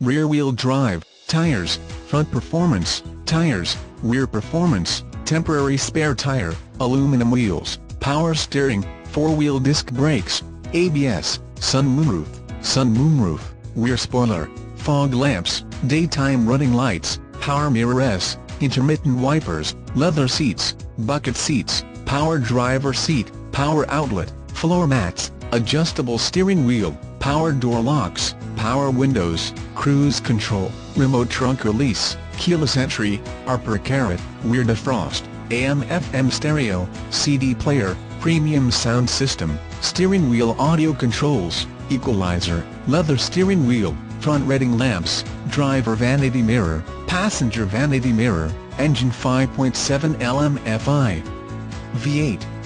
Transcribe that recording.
rear-wheel drive, tires, front performance, tires, rear performance, temporary spare tire, aluminum wheels, power steering, four-wheel disc brakes, ABS, sun moonroof, sun moonroof, rear spoiler, fog lamps, daytime running lights, power mirrors, intermittent wipers, leather seats, bucket seats, power driver seat, power outlet, floor mats, adjustable steering wheel, power door locks, power windows, cruise control, remote trunk release, keyless entry, upper carrot, rear defrost, AM-FM stereo, CD player, premium sound system, steering wheel audio controls, equalizer, leather steering wheel, front reading lamps, driver vanity mirror, passenger vanity mirror, engine 5.7 LMFI. V8